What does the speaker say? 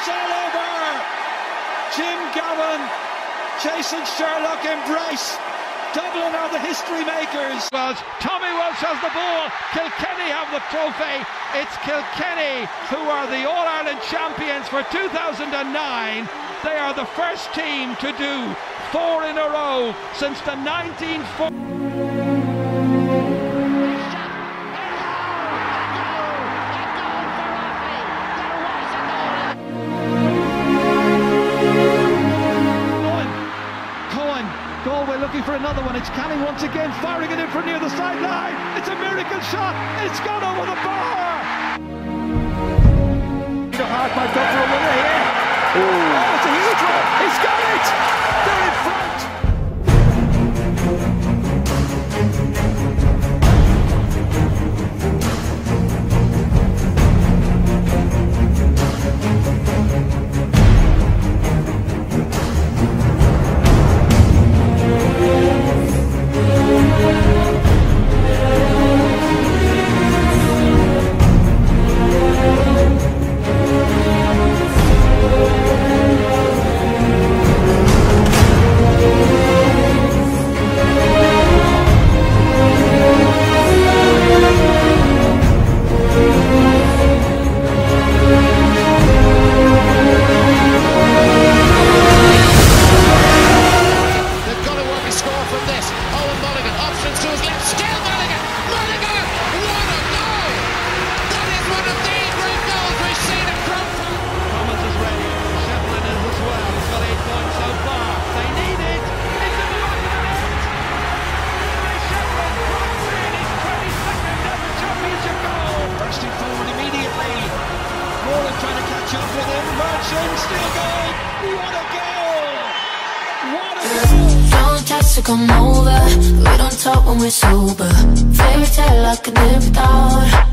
it's all over. Jim Gavin, Jason Sherlock embrace. Dublin are the history makers. Welsh. Tommy Walsh has the ball. Kilkenny have the trophy. It's Kilkenny who are the All Ireland champions for 2009. They are the first team to do four in a row since the 1940s. Oh, Galway looking for another one. It's Canning once again, firing it in from near the sideline. It's a miracle shot. It's gone over the bar. The Hart might go for a winner here. Oh, it's a huge one. He's got it. From this. Owen Mulligan, options to his left. Still Mulligan. Mulligan! What a goal! That is one of the great goals we've seen at Crompton. Thomas is ready. Shefflin is as well. He's got eight points so far. They need it. It's the back of the in his 22nd ever championship goal. Bursting forward immediately. Moran trying to catch up with him. Merchant still going. What a to come over. We don't talk when we're sober. Fairy tale like a different thought.